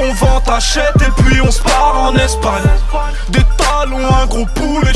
on vend, t'achète et puis on se part en Espagne. Des talons, un gros poulet,